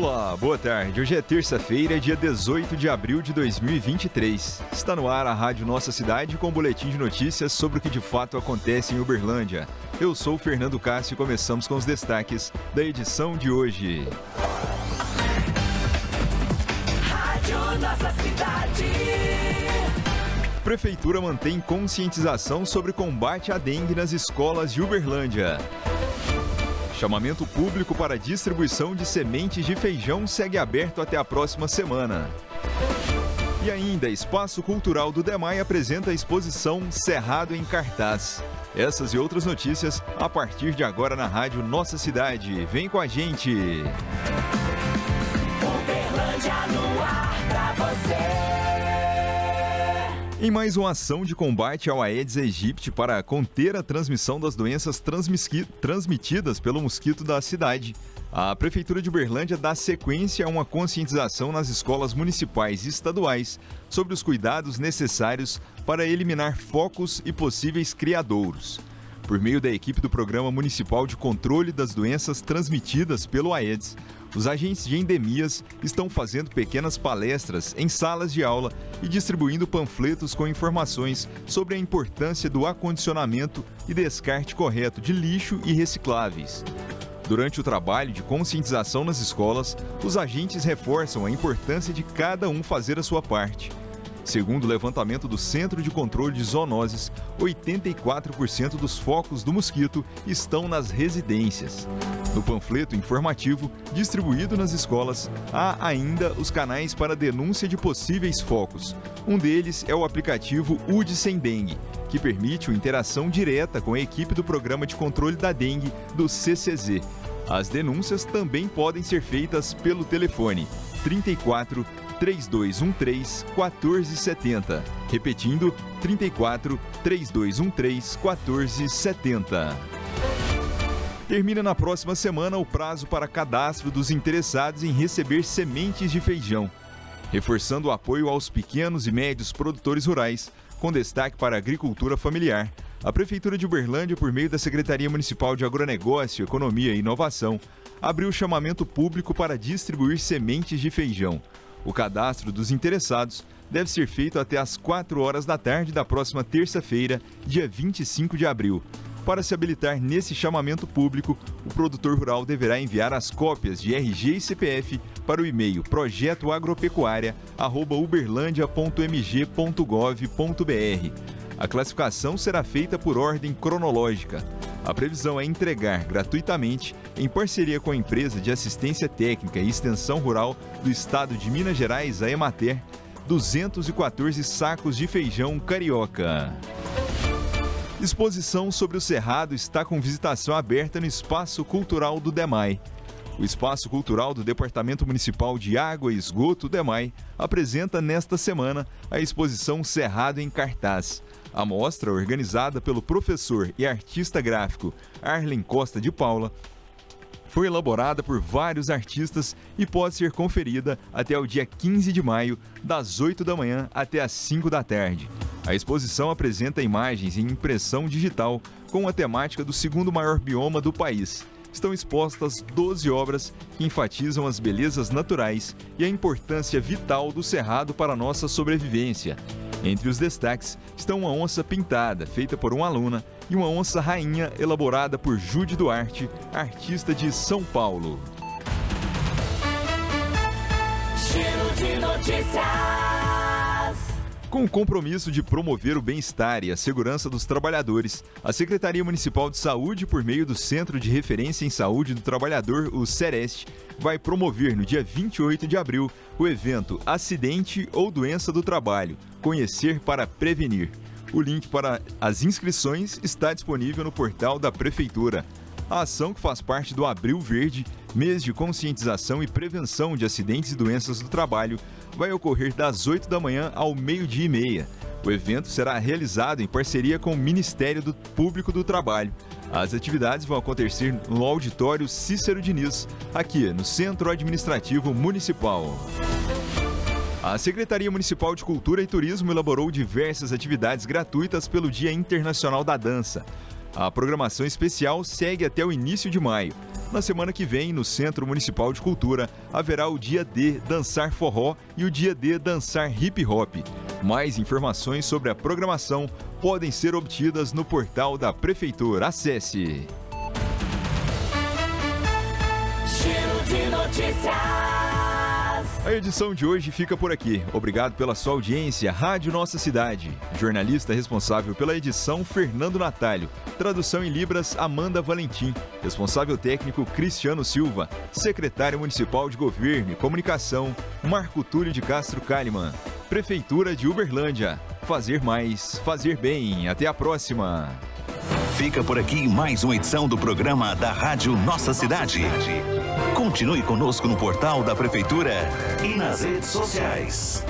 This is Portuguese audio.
Olá, boa tarde. Hoje é terça-feira, dia 18 de abril de 2023. Está no ar a Rádio Nossa Cidade com um boletim de notícias sobre o que de fato acontece em Uberlândia. Eu sou o Fernando Cássio e começamos com os destaques da edição de hoje. Rádio Nossa Cidade. Prefeitura mantém conscientização sobre combate à dengue nas escolas de Uberlândia. Chamamento público para distribuição de sementes de feijão segue aberto até a próxima semana. E ainda, Espaço Cultural do Demai apresenta a exposição Cerrado em Cartaz. Essas e outras notícias a partir de agora na Rádio Nossa Cidade. Vem com a gente! Em mais uma ação de combate ao Aedes aegypti para conter a transmissão das doenças transmitidas pelo mosquito da cidade, a Prefeitura de Uberlândia dá sequência a uma conscientização nas escolas municipais e estaduais sobre os cuidados necessários para eliminar focos e possíveis criadouros. Por meio da equipe do Programa Municipal de Controle das Doenças Transmitidas pelo Aedes, os agentes de endemias estão fazendo pequenas palestras em salas de aula e distribuindo panfletos com informações sobre a importância do acondicionamento e descarte correto de lixo e recicláveis. Durante o trabalho de conscientização nas escolas, os agentes reforçam a importância de cada um fazer a sua parte. Segundo o levantamento do Centro de Controle de Zoonoses, 84% dos focos do mosquito estão nas residências. No panfleto informativo distribuído nas escolas, há ainda os canais para denúncia de possíveis focos. Um deles é o aplicativo UD Sem Dengue, que permite uma interação direta com a equipe do Programa de Controle da Dengue do CCZ. As denúncias também podem ser feitas pelo telefone 34 3213 1470. Repetindo, 34 3213 1470. Termina na próxima semana o prazo para cadastro dos interessados em receber sementes de feijão, reforçando o apoio aos pequenos e médios produtores rurais, com destaque para a agricultura familiar. A Prefeitura de Uberlândia, por meio da Secretaria Municipal de Agronegócio, Economia e Inovação, abriu chamamento público para distribuir sementes de feijão. O cadastro dos interessados deve ser feito até às 4 horas da tarde da próxima terça-feira, dia 25 de abril. Para se habilitar nesse chamamento público, o produtor rural deverá enviar as cópias de RG e CPF para o e-mail projetoagropecuaria.uberlandia.mg.gov.br. A classificação será feita por ordem cronológica. A previsão é entregar gratuitamente, em parceria com a empresa de assistência técnica e extensão rural do estado de Minas Gerais, a Emater, 214 sacos de feijão carioca. Exposição sobre o Cerrado está com visitação aberta no Espaço Cultural do DEMAI. O Espaço Cultural do Departamento Municipal de Água e Esgoto, DEMAI, apresenta nesta semana a exposição Cerrado em Cartaz. A mostra, organizada pelo professor e artista gráfico Arlen Costa de Paula, foi elaborada por vários artistas e pode ser conferida até o dia 15 de maio, das 8 da manhã até as 5 da tarde. A exposição apresenta imagens em impressão digital com a temática do segundo maior bioma do país. Estão expostas 12 obras que enfatizam as belezas naturais e a importância vital do cerrado para nossa sobrevivência. Entre os destaques estão uma onça pintada, feita por uma aluna, e uma onça rainha elaborada por Jude Duarte, artista de São Paulo. Giro de notícias. Com o compromisso de promover o bem-estar e a segurança dos trabalhadores, a Secretaria Municipal de Saúde, por meio do Centro de Referência em Saúde do Trabalhador, o CEREST, vai promover no dia 28 de abril o evento Acidente ou Doença do Trabalho Conhecer para Prevenir. O link para as inscrições está disponível no portal da Prefeitura. A ação, que faz parte do Abril Verde, mês de conscientização e prevenção de acidentes e doenças do trabalho, vai ocorrer das 8 da manhã ao meio-dia e meia. O evento será realizado em parceria com o Ministério do Público do Trabalho. As atividades vão acontecer no auditório Cícero Diniz, aqui no Centro Administrativo Municipal. A Secretaria Municipal de Cultura e Turismo elaborou diversas atividades gratuitas pelo Dia Internacional da Dança. A programação especial segue até o início de maio. Na semana que vem, no Centro Municipal de Cultura, haverá o dia D Dançar Forró e o dia D Dançar Hip Hop. Mais informações sobre a programação podem ser obtidas no portal da Prefeitura. Acesse! Giro de notícias. A edição de hoje fica por aqui. Obrigado pela sua audiência. Rádio Nossa Cidade. Jornalista responsável pela edição, Fernando Natalio. Tradução em Libras, Amanda Valentim. Responsável técnico, Cristiano Silva. Secretário Municipal de Governo e Comunicação, Marco Túlio de Castro Kalimann. Prefeitura de Uberlândia. Fazer mais, fazer bem. Até a próxima. Fica por aqui mais uma edição do programa da Rádio Nossa Cidade. Continue conosco no portal da Prefeitura e nas redes sociais.